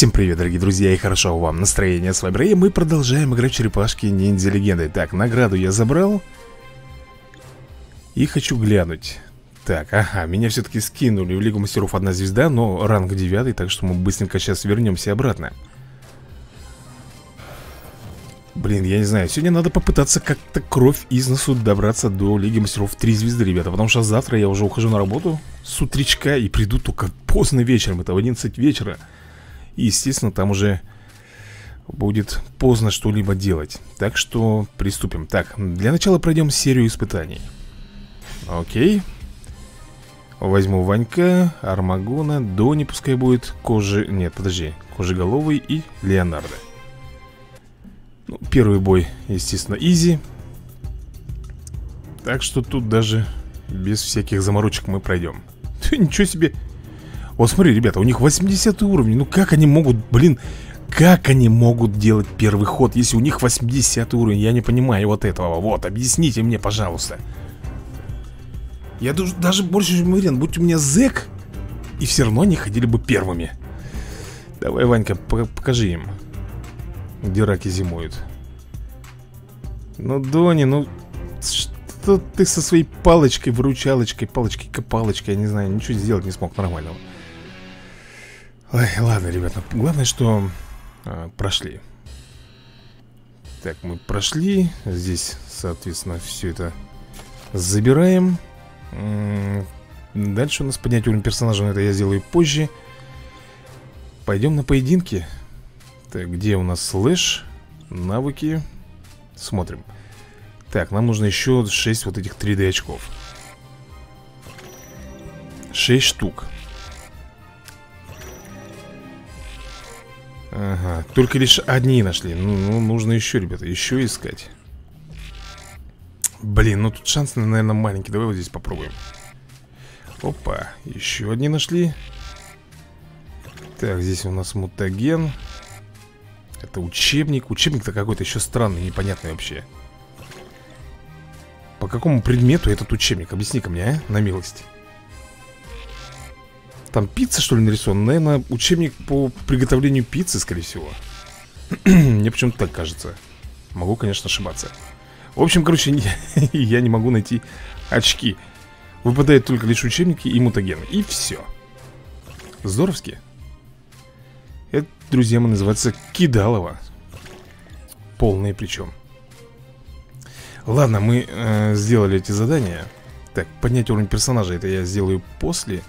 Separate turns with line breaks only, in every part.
Всем привет, дорогие друзья, и хорошо вам настроение. С вами Рэй, мы продолжаем играть в черепашки ниндзя легенды. Так, награду я забрал. И хочу глянуть. Так, ага, меня все-таки скинули в Лигу Мастеров одна звезда, но ранг 9, так что мы быстренько сейчас вернемся обратно. Блин, я не знаю, сегодня надо попытаться как-то кровь из носу добраться до Лиги Мастеров 3 звезды, ребята Потому что завтра я уже ухожу на работу с утречка и приду только поздно вечером, это в 11 вечера И, естественно, там уже будет поздно что-либо делать. Так что приступим. Так, для начала пройдем серию испытаний. Окей. Возьму Ванька, Армагона, Дони пускай будет, Кожи... Нет, подожди, Кожеголовый и Леонардо. Ну, Первый бой, естественно, изи. Так что тут даже без всяких заморочек мы пройдем. Ничего себе Вот смотри, ребята, у них 80 уровень. Ну как они могут, блин Как они могут делать первый ход Если у них 80 уровень? Я не понимаю вот этого. Вот, объясните мне, пожалуйста. Я даже больше чем уверен Будь у меня зэк И все равно они ходили бы первыми. Давай, Ванька, покажи им где раки зимуют. Ну, Дони, ну Что ты со своей палочкой, выручалочкой Палочкой-копалочкой, я не знаю Ничего сделать не смог нормального Ой, ладно, ребята Главное, что а, прошли. Так, мы прошли Здесь, соответственно, все это Забираем. Дальше у нас поднять уровень персонажа Но это я сделаю позже. Пойдем на поединки. Так, где у нас слэш? Навыки. Смотрим. Так, нам нужно еще 6 вот этих 3D очков. 6 штук Ага, только лишь одни нашли Ну, ну нужно еще, ребята, еще искать Блин, ну тут шанс, наверное, маленький Давай вот здесь попробуем Опа, еще одни нашли Так, здесь у нас мутаген это учебник. Учебник-то какой-то еще странный, непонятный вообще. По какому предмету этот учебник? Объясни-ка мне, а? На милость. Там пицца, что ли, нарисована? Наверное, учебник по приготовлению пиццы, скорее всего. Мне почему-то так кажется. Могу, конечно, ошибаться. В общем, короче, я не могу найти очки. Выпадают только лишь учебники и мутагены. И все. Здоровски. Это, друзья мои, называется кидалово Полные причем Ладно, мы э, сделали эти задания Так, поднять уровень персонажа Это я сделаю после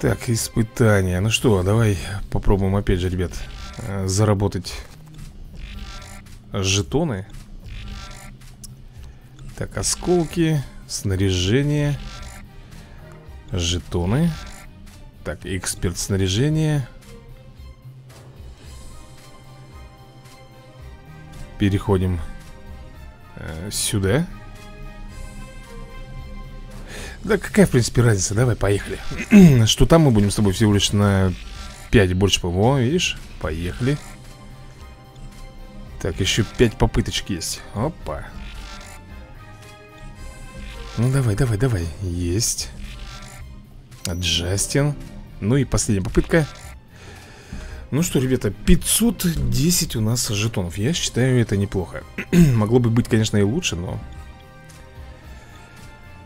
Так, испытания Ну что, давай попробуем опять же, ребят э, Заработать Жетоны. Так, осколки Снаряжение Жетоны. Так, эксперт снаряжения. Переходим э, сюда Да какая, в принципе, разница, давай, поехали. Что там мы будем с тобой всего лишь на 5 больше О, видишь, поехали. Так, еще 5 попыточек есть. Опа. Ну давай, давай, давай. Есть. Джастин. Ну и последняя попытка. Ну что, ребята, 510 у нас жетонов. Я считаю, это неплохо. Могло бы быть, конечно, и лучше, но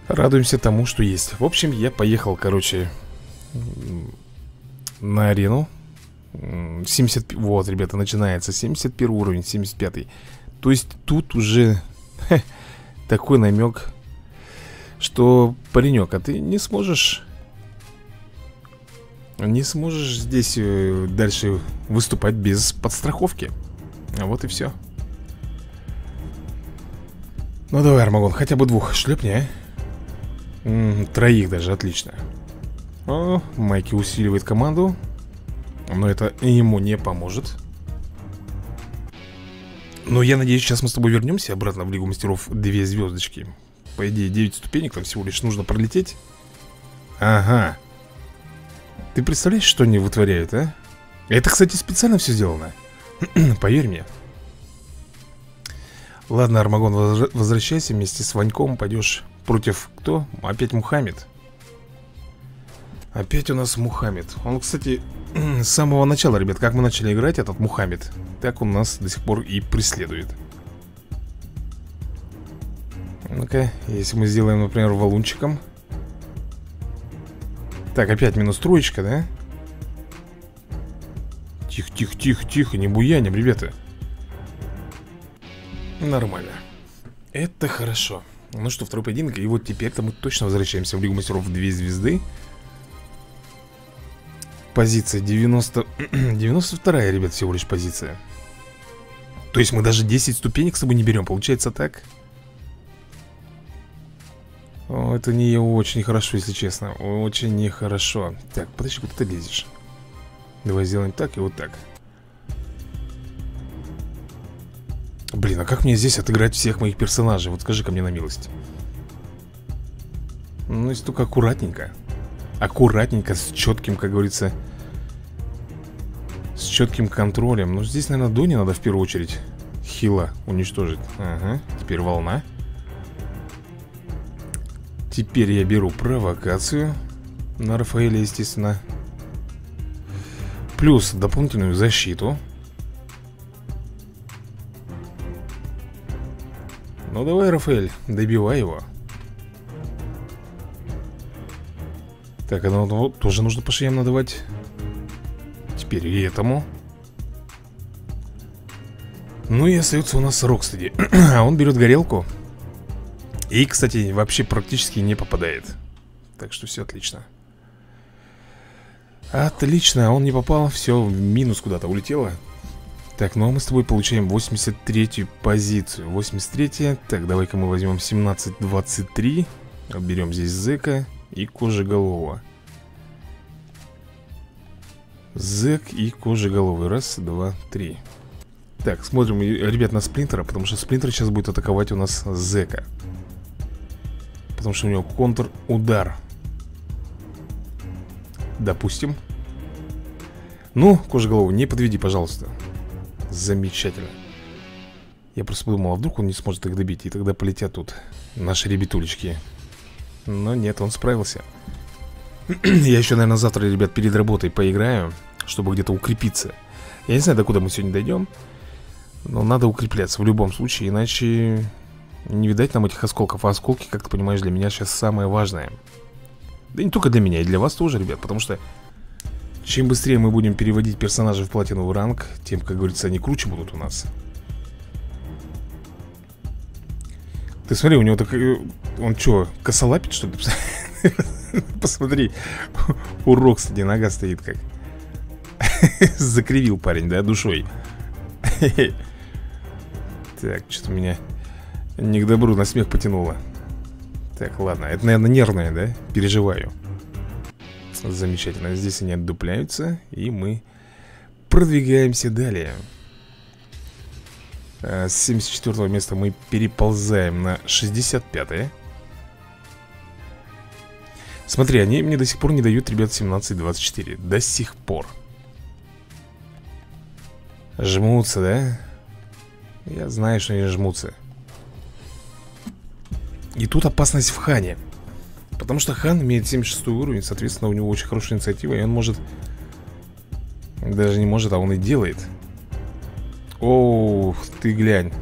Радуемся тому, что есть. В общем, я поехал, короче На арену. 70... Вот, ребята, начинается 71 уровень, 75 То есть тут уже Такой намек Что, паренек, а ты не сможешь не сможешь здесь э, дальше выступать без подстраховки. А вот и все Ну давай, Армагон, хотя бы двух шлепни, а М -м, Троих даже, отлично. О, Майки усиливает команду Но это ему не поможет. Но я надеюсь, сейчас мы с тобой вернемся обратно в Лигу Мастеров Две звездочки По идее, 9 ступенек там всего лишь нужно пролететь. Ага. Ты представляешь, что они вытворяют, а? Это, кстати, специально все сделано. Поверь мне. Ладно, Армагон, возвращайся вместе с Ваньком Пойдешь против кто? Опять Мухаммед. Опять у нас Мухаммед. Он, кстати, с самого начала, ребят, как мы начали играть, этот Мухаммед Так он нас до сих пор и преследует. Ну-ка, если мы сделаем, например, валунчиком. Так, опять минус троечка, да? Тихо, тихо, тихо, тихо, не буяним, ребята. Нормально. Это хорошо Ну что, второй поединок И вот теперь-то мы точно возвращаемся в Лигу Мастеров в 2 звезды Позиция 90... 92 ребят, всего лишь позиция То есть мы даже 10 ступенек с собой не берем Получается так? О, это не очень хорошо, если честно Очень нехорошо Так, подожди, куда ты лезешь? Давай сделаем так и вот так Блин, а как мне здесь отыграть всех моих персонажей? Вот скажи ко мне на милость. Ну, если только аккуратненько. Аккуратненько, с четким, как говорится С четким контролем. Ну, здесь, наверное, Дони надо в первую очередь Хила уничтожить. Ага, теперь волна. Теперь я беру провокацию На Рафаэля, естественно. Плюс дополнительную защиту Ну давай, Рафаэль, добивай его. Так, оно, оно тоже нужно по шеям надавать. Теперь и этому. Ну и остается у нас Рокстеди А он берет горелку. И, кстати, вообще практически не попадает. Так что все отлично. Отлично, он не попал Все, минус куда-то улетело так, ну а мы с тобой получаем 83-ю позицию. 83-я, так, давай-ка мы возьмем 17-23 Берем здесь зэка и кожеголового. Зэк и кожеголовый. Раз, два, три. Так, смотрим, ребят, на Сплинтера Потому что Сплинтер сейчас будет атаковать у нас зэка. Потому что у него контр-удар. Допустим. Ну, кожеголовый, не подведи, пожалуйста Замечательно. Я просто подумал, а вдруг он не сможет их добить И тогда полетят тут наши ребятулечки. Но нет, он справился. Я еще, наверное, завтра, ребят, перед работой поиграю Чтобы где-то укрепиться. Я не знаю, до куда мы сегодня дойдем Но надо укрепляться в любом случае Иначе не видать нам этих осколков. А осколки, как ты понимаешь, для меня сейчас самое важное. Да не только для меня, и для вас тоже, ребят Потому что чем быстрее мы будем переводить персонажей в платиновый ранг Тем, как говорится, они круче будут у нас. Ты смотри, у него так... Э, он что, косолапит, что ли? Посмотри У Рокстеди нога стоит как. Закривил парень, да, душой. Так, что-то меня Не к добру на смех потянуло. Так, ладно, это, наверное, нервное, да? Переживаю Замечательно, здесь они отдупляются И мы продвигаемся далее. А, С 74 места мы переползаем на 65-е Смотри, они мне до сих пор не дают, ребят, 17-24 До сих пор. Жмутся, да? Я знаю, что они жмутся. И тут опасность в хане Потому что Хан имеет 76 уровень, соответственно, у него очень хорошая инициатива, и он может... Даже не может, а он и делает. Ох, ты глянь.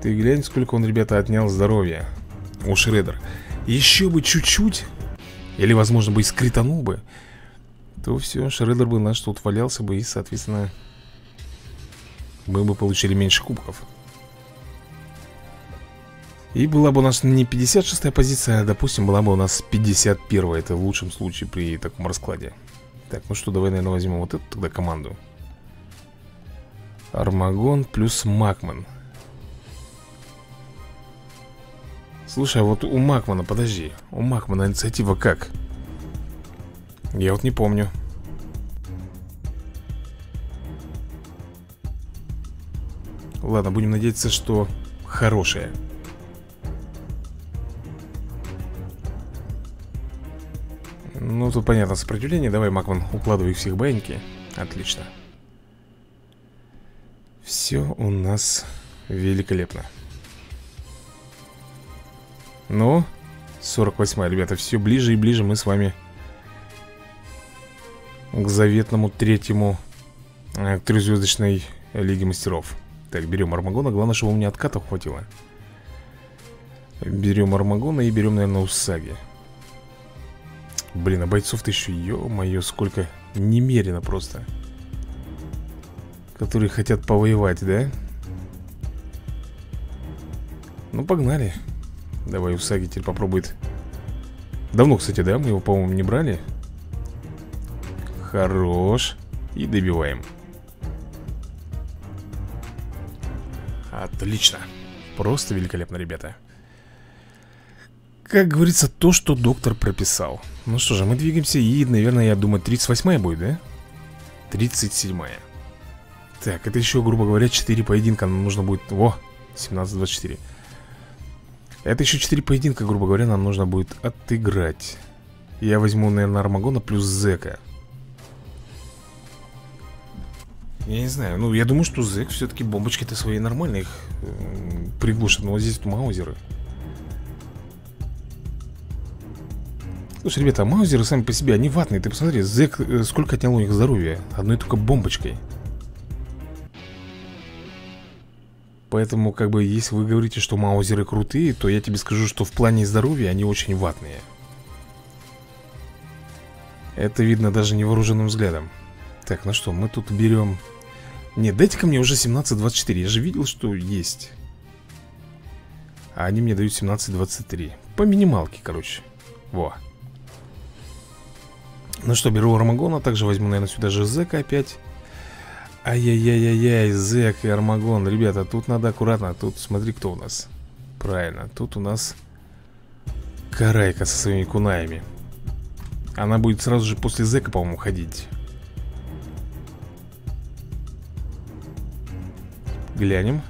Ты глянь, сколько он, ребята, отнял здоровья. У Шредер. Еще бы чуть-чуть, или, возможно, бы и скританул бы, то все, Шредер бы наш тут валялся бы, и, соответственно, мы бы получили меньше кубков. И была бы у нас не 56-я позиция, а, допустим, была бы у нас 51-я Это в лучшем случае при таком раскладе. Так, ну что, давай, наверное, возьмем вот эту тогда команду. Армагон плюс Макман. Слушай, а вот у Макмана, подожди У Макмана инициатива как? Я вот не помню. Ладно, будем надеяться, что хорошая Ну, тут понятно сопротивление. Давай, Макман, укладывай всех баиньки. Отлично. Все у нас великолепно. Ну, 48 ребята, все ближе и ближе мы с вами К заветному третьему э, Трехзвездочной Лиге Мастеров. Так, берем Армагона, главное, чтобы у меня откатов хватило. Берем Армагона и берем, наверное, Усаги Блин, а бойцов-то еще, ё-моё, сколько Немерено просто. Которые хотят повоевать, да? Ну, погнали. Давай Усаги теперь попробует. Давно, кстати, да? Мы его, по-моему, не брали? Хорош. И добиваем. Отлично. Просто великолепно, ребята. Как говорится, то, что доктор прописал Ну что же, мы двигаемся И, наверное, я думаю, 38-я будет, да? 37-я Так, это еще, грубо говоря, 4 поединка Нам нужно будет... Во, 17-24 это еще 4 поединка, грубо говоря, нам нужно будет отыграть. Я возьму, наверное, Армагона плюс Зека. Я не знаю, ну я думаю, что Зек все-таки бомбочки-то свои нормальные их э, приглушат. Но вот здесь маузеры Слушай, ребята, маузеры сами по себе, они ватные. Ты посмотри, Зек, э, сколько отнял у них здоровья? Одной только бомбочкой. Поэтому, как бы, если вы говорите, что маузеры крутые То я тебе скажу, что в плане здоровья они очень ватные. Это видно даже невооруженным взглядом. Так, ну что, мы тут берем... Нет, дайте-ка мне уже 17-24 Я же видел, что есть. А они мне дают 17-23 По минималке, короче. Во Ну что, беру Армагона Также возьму, наверное, сюда же Зека опять. Ай-яй-яй-яй, Зек и Армагон. Ребята, тут надо аккуратно Тут смотри, кто у нас. Правильно, тут у нас Карайка со своими кунаями. Она будет сразу же после Зека, по-моему, ходить. Глянем.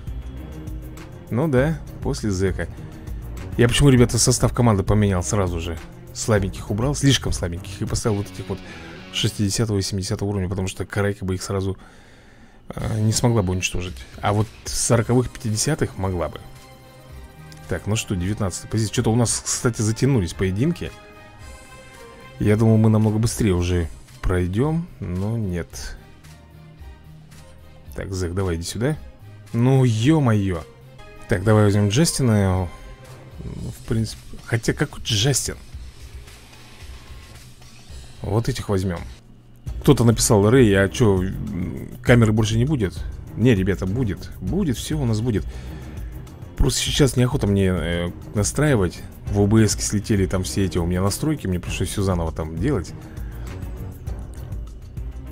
Ну да, после Зека Я почему, ребята, состав команды поменял сразу же Слабеньких убрал, слишком слабеньких И поставил вот этих вот 60 и 70 уровня Потому что Карайка бы их сразу Э, не смогла бы уничтожить. А вот 40-х, 50-х могла бы. Так, ну что, 19 позиция. Что-то у нас, кстати, затянулись поединки. Я думал, мы намного быстрее уже пройдем Но нет. Так, Зэк, давай иди сюда. Ну, ё-моё. Так, давай возьмем Джастина. В принципе Хотя, как Джастин Вот этих возьмем. Кто-то написал, Рэй, а что, камеры больше не будет? Не, ребята, будет. Будет, все у нас будет Просто сейчас неохота мне э, настраивать. В ОБС слетели там все эти у меня настройки Мне пришлось все заново там делать.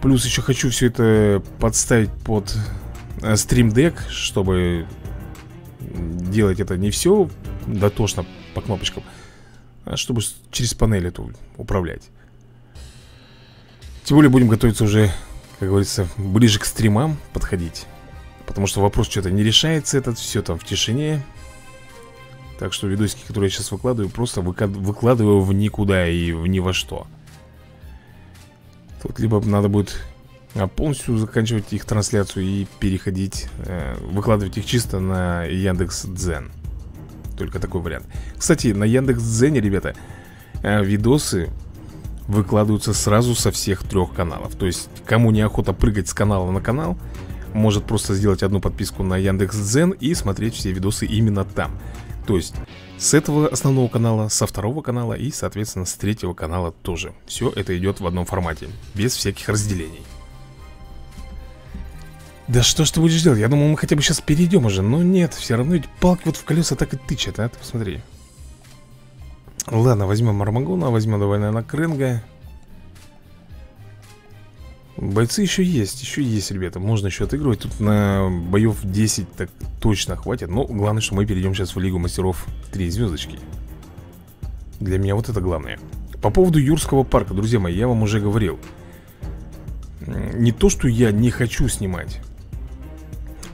Плюс еще хочу все это подставить под э, Deck Чтобы делать это не все дотошно по кнопочкам А чтобы через панель эту управлять тем более будем готовиться уже, как говорится, ближе к стримам подходить. Потому что вопрос что-то не решается этот, все там в тишине. Так что видосики, которые я сейчас выкладываю, просто выкладываю в никуда и в ни во что. Тут либо надо будет а, полностью заканчивать их трансляцию и переходить, э, выкладывать их чисто на Яндекс Дзен Только такой вариант. Кстати, на Яндекс Дзене, ребята, э, видосы выкладываются сразу со всех трех каналов. То есть, кому неохота прыгать с канала на канал Может просто сделать одну подписку на Яндекс.Дзен И смотреть все видосы именно там. То есть, с этого основного канала, со второго канала И, соответственно, с третьего канала тоже. Все это идет в одном формате Без всяких разделений. Да что ж ты будешь делать? Я думал, мы хотя бы сейчас перейдем уже Но нет, все равно эти палки вот в колеса так и тычат, а? Ты посмотри Ладно, возьмем Армагона, возьмем давай, наверное, Кренга Бойцы еще есть, еще есть, ребята Можно еще отыгрывать. Тут на боев 10 так точно хватит. Но главное, что мы перейдем сейчас в Лигу Мастеров 3 звездочки. Для меня вот это главное. По поводу Юрского парка, друзья мои, я вам уже говорил. Не то, что я не хочу снимать.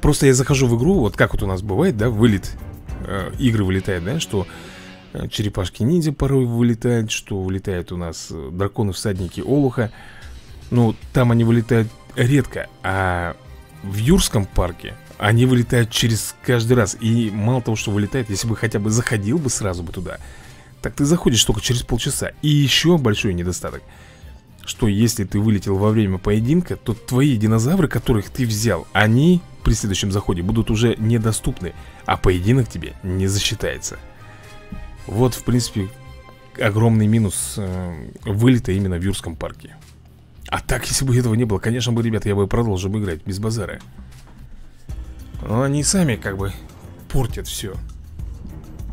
Просто я захожу в игру, вот как вот у нас бывает, да, вылет э, Игры вылетает, да, что черепашки-ниндзя порой вылетают, что вылетают у нас э, драконы-всадники Олуха. Ну, там они вылетают редко, а в Юрском парке они вылетают через каждый раз. И мало того, что вылетают, если бы хотя бы заходил бы сразу бы туда, Так ты заходишь только через полчаса И еще большой недостаток Что если ты вылетел во время поединка То твои динозавры, которых ты взял Они при следующем заходе будут уже недоступны А поединок тебе не засчитается Вот, в принципе, огромный минус э, вылета именно в Юрском парке. А так, если бы этого не было, конечно бы, ребята, я бы продолжил играть без базара. Но они сами как бы портят все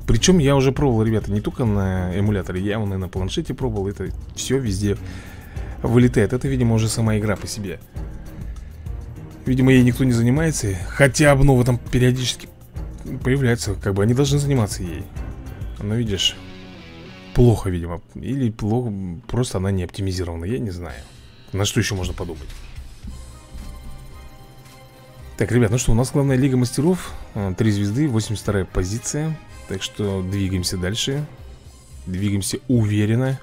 Причем я уже пробовал, ребята, не только на эмуляторе Я и на планшете пробовал, это все везде вылетает. Это, видимо, уже сама игра по себе. Видимо, ей никто не занимается Хотя обновы там периодически появляются Как бы они должны заниматься ей Но видишь Плохо, видимо Или плохо, просто она не оптимизирована Я не знаю. На что еще можно подумать? Так, ребят, ну что, у нас главная Лига Мастеров э, Три звезды, 82 позиция Так что двигаемся дальше. Двигаемся уверенно.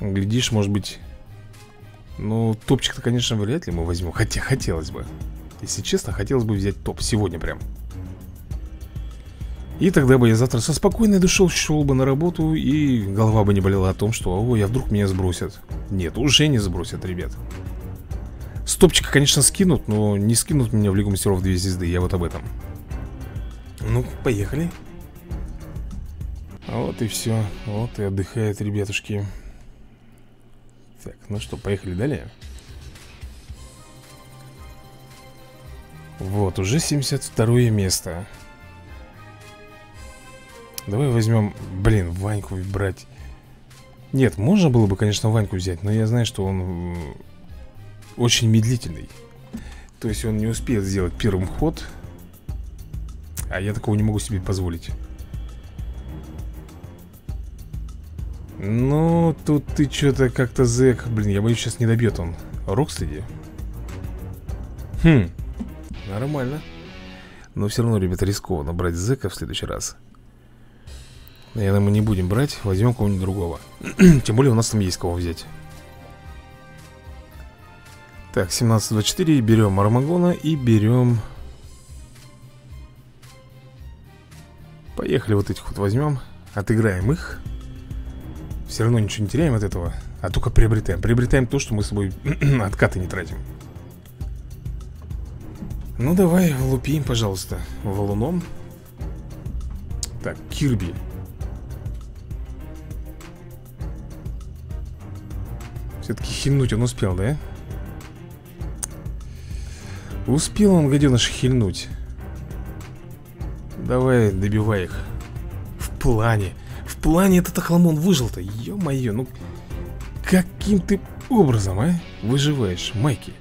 Глядишь, может быть Ну, топчик-то, конечно, вряд ли мы возьмем Хотя хотелось бы. Если честно, хотелось бы взять топ сегодня прям и тогда бы я завтра со спокойной душой шел бы на работу И голова бы не болела о том, что О, я вдруг меня сбросят Нет, уже не сбросят, ребят. Стопчика, конечно, скинут Но не скинут меня в Лигу Мастеров 2 звезды Я вот об этом. Ну, поехали. Вот и все Вот и отдыхает, ребятушки. Так, ну что, поехали далее. Вот, уже 72 место Давай возьмем, блин, Ваньку брать. Нет, можно было бы, конечно, Ваньку взять Но я знаю, что он очень медлительный. То есть он не успеет сделать первым ход А я такого не могу себе позволить. Ну, тут ты что-то как-то зэк. Блин, я боюсь, сейчас не добьет он. Рокстеди? Хм, нормально. Но все равно, ребята, рискованно брать зэка в следующий раз Наверное, мы не будем брать Возьмем кого-нибудь другого. Тем более у нас там есть кого взять. Так, 17-24 Берем Армагона и берем Поехали вот этих вот возьмем Отыграем их. Все равно ничего не теряем от этого А только приобретаем. Приобретаем то, что мы с собой откаты не тратим. Ну давай, лупим, пожалуйста Валуном. Так, Кирби Все-таки хильнуть он успел, да? Успел он, гаденыш, хильнуть Давай, добивай их В плане В плане этот охламон выжил-то Ё-моё, ну Каким ты образом, а? Выживаешь, Майки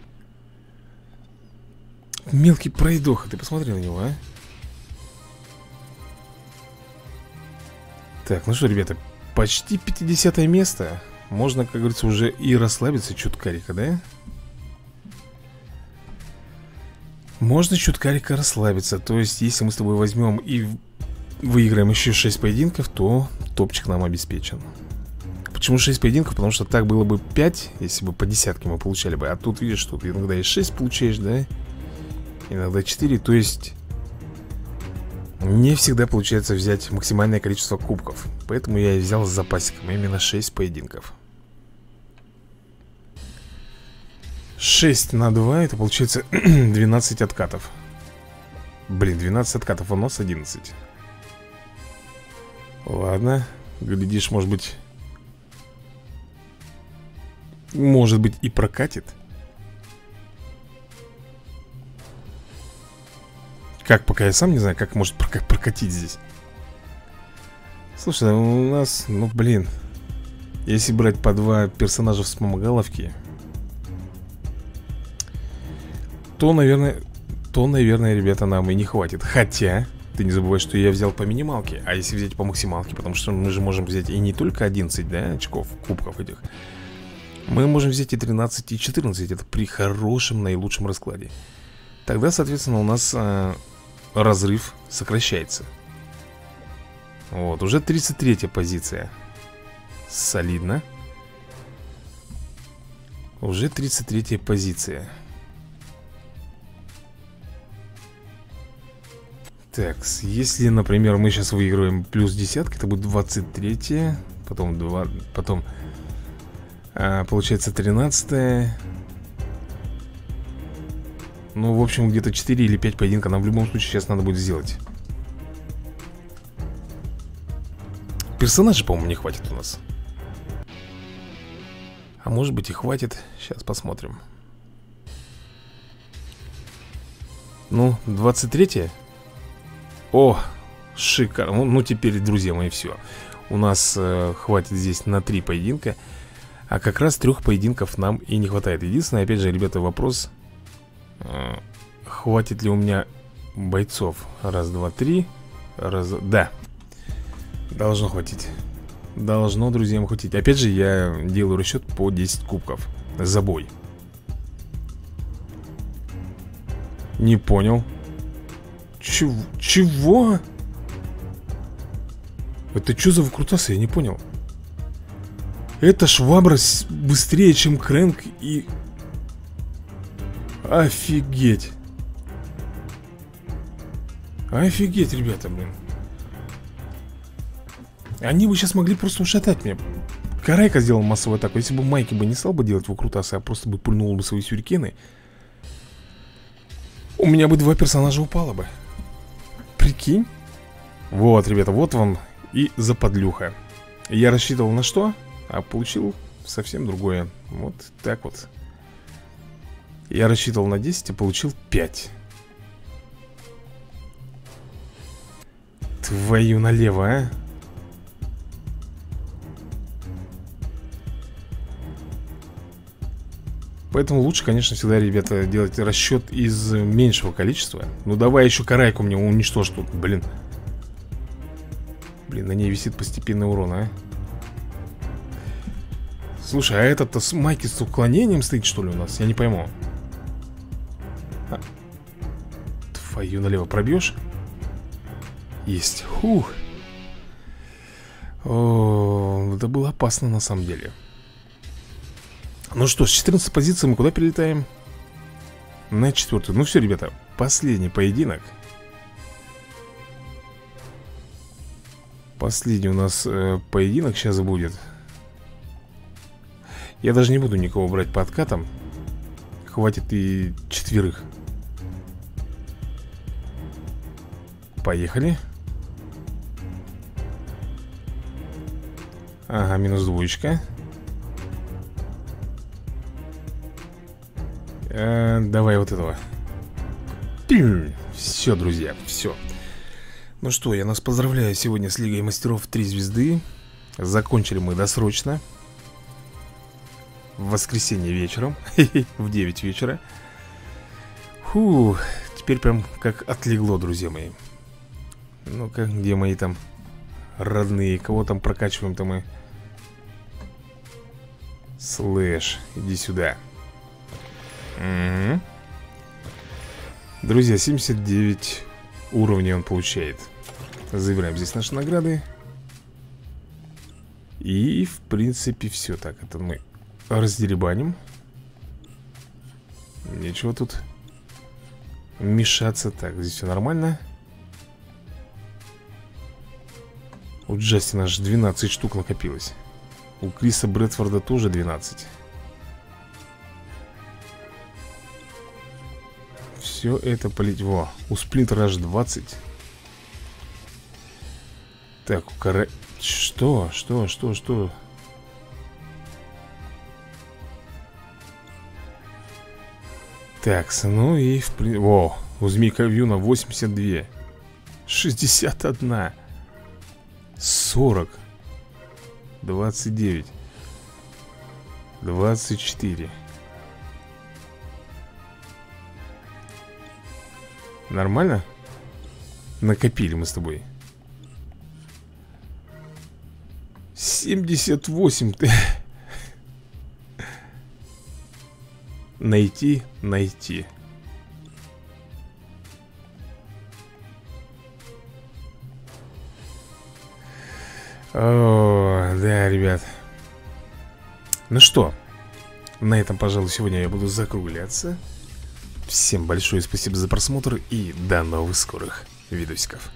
Мелкий пройдоха, ты посмотри на него, а? Так, ну что, ребята Почти 50 место можно, как говорится, уже и расслабиться чуткарика, да? Можно чуткарика расслабиться То есть, если мы с тобой возьмем и выиграем еще 6 поединков То топчик нам обеспечен Почему 6 поединков? Потому что так было бы 5, если бы по десятке мы получали бы А тут, видишь, тут иногда и 6 получаешь, да? Иногда 4, то есть не всегда получается взять максимальное количество кубков Поэтому я и взял с запасиком именно 6 поединков. 6 на 2 это получается 12 откатов. Блин, 12 откатов, а у нас 11 Ладно, глядишь, может быть Может быть и прокатит Как, пока я сам не знаю, как может прокатить здесь. Слушай, у нас, ну блин. Если брать по два персонажа вспомогаловки То, наверное, то, наверное, ребята, нам и не хватит. Хотя, ты не забывай, что я взял по минималке. А если взять по максималке, потому что мы же можем взять и не только 11, да, очков, кубков этих. Мы можем взять и 13, и 14 Это при хорошем, наилучшем раскладе. Тогда, соответственно, у нас а, разрыв сокращается. Вот, уже 33 позиция. Солидно. Уже 33 позиция. Так, если, например, мы сейчас выигрываем плюс десятка, это будет 23 Потом 2, потом а, Получается 13 Ну, в общем, где-то 4 или 5 поединка Нам в любом случае сейчас надо будет сделать. Персонажей, по-моему, не хватит у нас. А может быть и хватит. Сейчас посмотрим. Ну, 23 О, шикарно. Ну, ну, теперь, друзья мои, все У нас э, хватит здесь на 3 поединка А как раз трех поединков нам и не хватает. Единственное, опять же, ребята, вопрос Хватит ли у меня бойцов? Раз, два, три. Раз, да. Должно хватить. Должно, друзья, хватить. Опять же, я делаю расчет по 10 кубков. За бой. Не понял. Чего? Чего? Это что за выкрутасы? Я не понял. Это швабра быстрее, чем Крэнк и... Офигеть. Офигеть, ребята, блин. Они бы сейчас могли просто ушатать меня. Карайка сделал массовую атаку. Если бы Майки бы не стал бы делать выкрутасы А просто бы пульнул бы свои сюрикены у меня бы два персонажа упало бы. Прикинь? Вот, ребята, вот вам и западлюха. Я рассчитывал на что? А получил совсем другое. Вот так вот Я рассчитывал на 10, а получил 5 Твою налево, а? Поэтому лучше, конечно, всегда, ребята, делать расчет из меньшего количества. Ну давай еще карайку мне уничтожь тут, блин. Блин, на ней висит постепенный урон, а? Слушай, а этот-то с майки с уклонением стоит, что ли, у нас? Я не пойму. Твою налево пробьешь? Есть, фух О, это было опасно на самом деле ну что, с 14 позиции мы куда перелетаем? На четвертую. Ну все, ребята, последний поединок. Последний у нас э, поединок сейчас будет. Я даже не буду никого брать по откатам. Хватит и четверых. Поехали. Ага, минус двоечка. Э, давай вот этого. Все, друзья, все. Ну что, я нас поздравляю сегодня с Лигой Мастеров 3 звезды. Закончили мы досрочно. В воскресенье вечером. в 9 вечера. Фу, теперь прям как отлегло, друзья мои. Ну-ка, где мои там родные? Кого там прокачиваем-то мы? Слэш, иди сюда. Угу. Друзья, 79 уровней он получает Забираем здесь наши награды И, в принципе, все Так, это мы раздеребаним Нечего тут мешаться Так, здесь все нормально У Джастина аж 12 штук накопилось У Криса Брэдфорда тоже 12 Все это полить... Во, у сплинтера аж 20 Так, у кара... Что? Что? Что? Что? Так, ну и в. Во, у Змейка Вьюна 82 61 40 29 24 Нормально? Накопили мы с тобой. 78 ты Найти, найти Да, ребят Ну что На этом, пожалуй, сегодня я буду закругляться Всем большое спасибо за просмотр и до новых скорых видосиков.